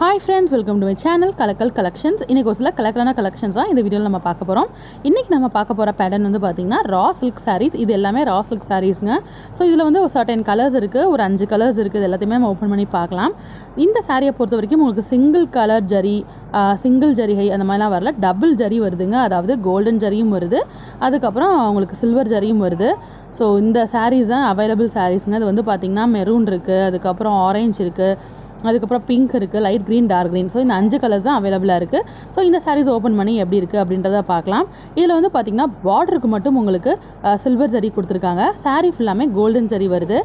Hi friends welcome to my channel Kalakkal collections இன்றைக்கி ஒரு சில கலக்கலான கலெக்ஷன்ஸாக இந்த வீடியோவில் நம்ம பார்க்க போகிறோம் இன்றைக்கி நம்ம பார்க்க போகிற பேட்டர்ன் வந்து பார்த்திங்கன்னா ரா சில்க் சாரீஸ் இது எல்லாமே ரா சில்க் சாரீஸ்ங்க ஸோ இதில் வந்து ஒரு சர்டன் கலர்ஸ் இருக்குது ஒரு அஞ்சு கலர்ஸ் இருக்குது இது எல்லாத்தையுமே நம்ம ஓப்பன் பண்ணி பார்க்கலாம். இந்த சாரியை பொறுத்த வரைக்கும் உங்களுக்கு சிங்கிள் கலர் ஜரி சிங்கிள் ஜரிகை அந்த மாதிரிலாம் வரல. டபுள் ஜரி வருதுங்க. அதாவது கோல்டன் ஜரியும் வருது. அதுக்கப்புறம் உங்களுக்கு சில்வர் ஜரியும் வருது. ஸோ இந்த சாரீஸ் தான் அவைலபிள் சாரீஸ்ங்க அது வந்து பார்த்திங்கன்னா மெரூன் இருக்குது அதுக்கப்புறம் ஆரேஞ்ச் இருக்குது அதுக்கப்புறம் பிங்க் இருக்குது light green dark green so இந்த அஞ்சு கலர்ஸ் தான் அவைலபிளாக இருக்குது ஸோ இந்த சாரீஸ் ஓப்பன் பண்ணி எப்படி இருக்குது அப்படின்றத பார்க்கலாம். இதில் வந்து பார்த்திங்கன்னா பார்டருக்கு மட்டும் உங்களுக்கு சில்வர் ஜரி கொடுத்துருக்காங்க. சாரீ ஃபுல்லாமே கோல்டன் ஜரி வருது.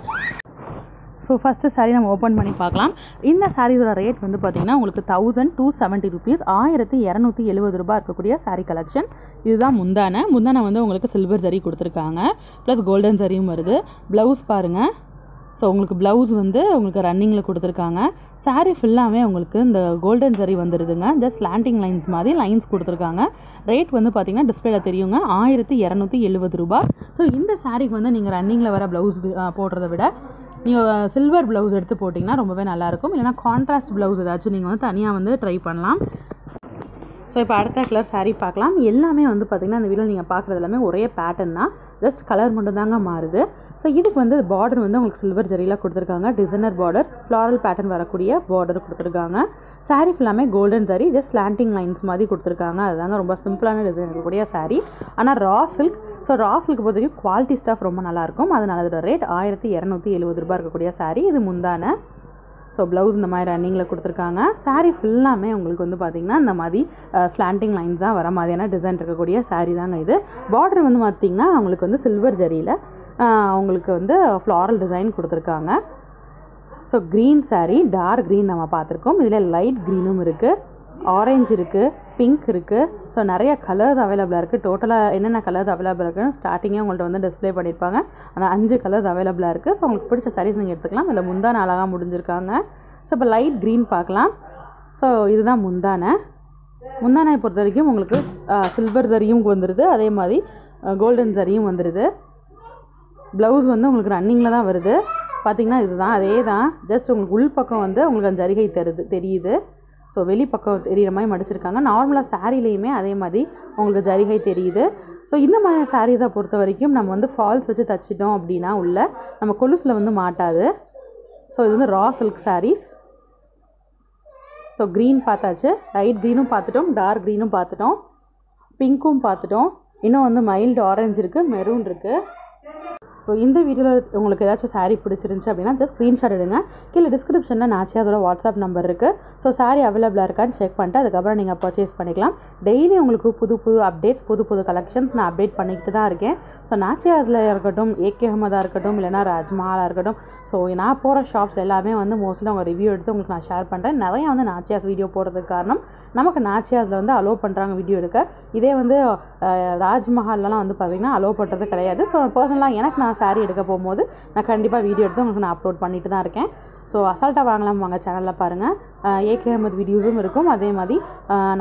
ஸோ ஃபஸ்ட்டு சாரீ நம்ம ஓப்பன் பண்ணி பார்க்கலாம். இந்த சாரீஸோட ரேட் வந்து பார்த்திங்கன்னா உங்களுக்கு தௌசண்ட் டூ செவன்ட்டி ருபீஸ் ஆயிரத்தி இரநூத்தி எழுபது ரூபாய் இருக்கக்கூடிய சாரீ கலெக்ஷன் இதுதான் முந்தானை. முந்தானை வந்து உங்களுக்கு சில்வர் ஜரி கொடுத்துருக்காங்க. ப்ளஸ் கோல்டன் ஜரியும் வருது. ப்ளவுஸ் பாருங்கள் ஸோ உங்களுக்கு ப்ளவுஸ் வந்து உங்களுக்கு ரன்னிங்கில் கொடுத்துருக்காங்க. Saree ஃபுல்லாமே உங்களுக்கு இந்த கோல்டன் சரி வந்துடுதுங்க ஜஸ்ட் லேண்டிங் லைன்ஸ் மாதிரி லைன்ஸ் கொடுத்துருக்காங்க. ரேட் வந்து பார்த்திங்கன்னா டிஸ்பிளேல தெரியுங்க. ஆயிரத்தி இரநூத்தி எழுபது ரூபாய். ஸோ இந்த சாரீக்கு வந்து நீங்கள் ரன்னிங்கில் வர ப்ளவுஸ் போடுறத விட நீங்கள் சில்வர் ப்ளவுஸ் எடுத்து போட்டிங்கன்னா ரொம்பவே நல்லாயிருக்கும் இல்லைனா கான்ட்ராஸ்ட் ப்ளவுஸ் ஏதாச்சும் நீங்கள் வந்து தனியாக வந்து ட்ரை பண்ணலாம். ஸோ இப்போ அடுத்த கலர் சாரீ பார்க்கலாம். எல்லாமே வந்து பார்த்திங்கன்னா அந்த வீடியோ நீங்கள் பார்க்குறது எல்லாமே ஒரே பேட்டர்ன் தான். ஜஸ்ட் கலர் மட்டும் தாங்க மாறுது. ஸோ இதுக்கு வந்து பார்டர் வந்து உங்களுக்கு சில்வர் ஜரியில் கொடுத்துருக்காங்க. டிசைனர் பார்டர் ஃப்ளாரல் பேட்டர்ன் வரக்கூடிய பார்டர் கொடுத்துருக்காங்க. சாரீ ஃபுல்லாமே golden zari just slanting lines மாதிரி கொடுத்துருக்காங்க. அதுதாங்க ரொம்ப சிம்பிளான டிசைன் இருக்கக்கூடிய சாரீ ஆனால் raw silk so raw silk பொறுத்த வரைக்கும் குவாலிட்டி ஸ்டாஃப் ரொம்ப நல்லாயிருக்கும் அதனால் அதோட ரேட் ஆயிரத்தி இரநூத்தி எழுபது ரூபாய் இருக்கக்கூடிய சாரீ இது முந்தான ஸோ ப்ளவுஸ் இந்த மாதிரி ரன்னிங்கில் கொடுத்துருக்காங்க. சாரீ ஃபுல்லாமே உங்களுக்கு வந்து பார்த்திங்கன்னா இந்த மாதிரி ஸ்லாண்டிங் லைன்ஸ் தான் வர மாதிரியான டிசைன் இருக்கக்கூடிய சாரீ தாங்க இது. பார்டர் வந்து பார்த்திங்கன்னா அவங்களுக்கு வந்து சில்வர் ஜரியில் அவங்களுக்கு வந்து ஃப்ளாரல் டிசைன் கொடுத்துருக்காங்க. So green sari dark green நம்ம பார்த்துருக்கோம். இதில் லைட் க்ரீனும் இருக்குது ஆரஞ்சு இருக்குது பிங்க் இருக்குது ஸோ நிறைய கலர்ஸ் அவைலபிளாக இருக்குது டோட்டலாக என்னென்ன கலர்ஸ் அவைலபிளாக இருக்குன்னு ஸ்டார்டிங்கே உங்கள்கிட்ட வந்து டிஸ்ப்ளே பண்ணியிருப்பாங்க. அந்த அஞ்சு கலர்ஸ் அவைலபிளாக இருக்குது ஸோ உங்களுக்கு பிடிச்ச சாரீஸ் நீங்கள் எடுத்துக்கலாம். இல்லை முந்தான அழகாக முடிஞ்சிருக்காங்க. ஸோ இப்போ லைட் க்ரீன் பார்க்கலாம். ஸோ இதுதான் முந்தானை. முந்தானை பொறுத்த வரைக்கும் உங்களுக்கு சில்வர் ஜரியும் வந்துடுது அதே மாதிரி கோல்டன் ஜரியும் வந்துடுது ப்ளவுஸ் வந்து உங்களுக்கு ரன்னிங்கில் தான் வருது. பார்த்தீங்கன்னா இதுதான். அதே தான் ஜஸ்ட் உங்களுக்கு உள் பக்கம் வந்து உங்களுக்கு அந்த ஜரிகை தருது தெரியுது. ஸோ வெளிப்பக்கம் தெரியிற மாதிரி மடிச்சிருக்காங்க. நார்மலாக சாரீலையுமே அதே மாதிரி உங்களுக்கு ஜரிகை தெரியுது. ஸோ இந்த மாதிரி சாரீஸை பொறுத்த வரைக்கும் நம்ம வந்து ஃபால்ஸ் வச்சு தச்சிட்டோம் அப்படின்னா உள்ள நம்ம கொலுசில் வந்து மாட்டாது. ஸோ இது வந்து raw silk saris so green பார்த்தாச்சு. லைட் க்ரீனும் பார்த்துட்டோம். டார்க் க்ரீனும் பார்த்துட்டோம். பிங்க்கும் பார்த்துட்டோம். இன்னும் வந்து மைல்டு ஆரஞ்சு இருக்குது மெரூன் இருக்குது ஸோ இந்த வீடியோவில் உங்களுக்கு ஏதாச்சும் சாரீ பிடிச்சிருந்துச்சு அப்படின்னா ஜஸ்ட் ஸ்க்ரீன்ஷாட் எடுங்க. கீழே டிஸ்கிரிப்ஷனில் நாச்சியாஸோட வாட்ஸ்அப் நம்பர் இருக்குது ஸோ சாரீ அவைலபிளாக இருக்கான்னு செக் பண்ணிட்டு அதுக்கப்புறம் நீங்கள் பர்ச்சேஸ் பண்ணிக்கலாம். டெய்லி உங்களுக்கு புது புது அப்டேட்ஸ் புது புது கலெக்ஷன்ஸ் நான் அப்டேட் பண்ணிக்கிட்டு தான் இருக்கேன். ஸோ நாச்சியாஸில் இருக்கட்டும் ஏகே அஹமதாக இருக்கட்டும் இல்லைனா ராஜ்மஹாலாக இருக்கட்டும். ஸோ நான் போகிற ஷாப்ஸ் எல்லாமே வந்து மோஸ்ட்லி அவங்க ரிவ்யூ எடுத்து உங்களுக்கு நான் ஷேர் பண்ணுறேன் நிறையா வந்து நாச்சியாஸ் வீடியோ போடுறதுக்கு காரணம் நமக்கு நாச்சியாஸில் வந்து அலோவ் பண்ணுறாங்க வீடியோ எடுக்க. இதே வந்து ராஜ்மஹால்லாம் வந்து பார்த்திங்கன்னா அலோவ் பண்ணுறது கிடையாது. ஸோ பர்சனலாக எனக்கு நான் saree எடுக்க போகும்போது நான் கண்டிப்பாக வீடியோ எடுத்து உங்களுக்கு நான் அப்லோட் பண்ணிட்டு தான் இருக்கேன். ஸோ அசால்ட்டாக வாங்கலாம் வாங்க சேனலில் பாருங்கள் ஏகே அஹமத் வீடியோஸும் இருக்கும். அதே மாதிரி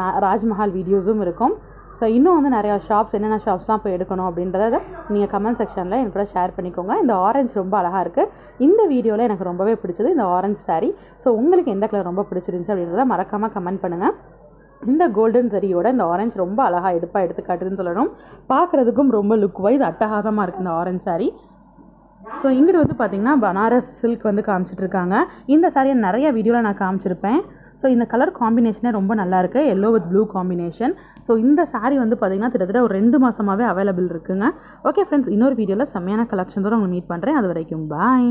நான் ராஜ்மஹால் வீடியோஸும் இருக்கும். ஸோ இன்னும் வந்து நிறையா ஷாப்ஸ் என்னென்ன ஷாப்ஸ்லாம் போய் எடுக்கணும் அப்படின்றத நீங்கள் கமெண்ட் செக்ஷனில் எனக்கு கூட ஷேர் பண்ணிக்கோங்க. இந்த ஆரஞ்சு ரொம்ப அழகாக இருக்குது இந்த வீடியோவில் எனக்கு ரொம்பவே பிடிச்சது இந்த ஆரஞ்சு சாரீ ஸோ உங்களுக்கு எந்த கலர் ரொம்ப பிடிச்சிருந்துச்சு அப்படின்றத மறக்காமல் கமெண்ட் பண்ணுங்கள் இந்த கோல்டன் ஜரியோட இந்த ஆரஞ்சு ரொம்ப அழகாக எடுப்பாக எடுத்து காட்டுதுன்னு சொல்லணும். பார்க்குறதுக்கும் ரொம்ப லுக் வைஸ் அட்டகாசமாக இருக்குது இந்த ஆரஞ்சு saree. ஸோ இங்கிட்டு வந்து பார்த்தீங்கன்னா பனாரஸ் சில்க் வந்து காமிச்சிட்ருக்காங்க. இந்த சாரியை நிறைய வீடியோவில் நான் காமிச்சிருப்பேன். ஸோ இந்த கலர் காம்பினேஷனே ரொம்ப நல்லாயிருக்கு yellow with blue combination so இந்த சாரீ வந்து பார்த்திங்கன்னா கிட்டத்தட்ட ஒரு ரெண்டு மாதமாகவே அவைலபிள் இருக்குங்க. ஓகே ஃப்ரெண்ட்ஸ் இன்னொரு வீடியோவில் செம்மையான கலெக்ஷன்ஸோடு உங்களை மீட் பண்ணுறேன் அது வரைக்கும் பாய்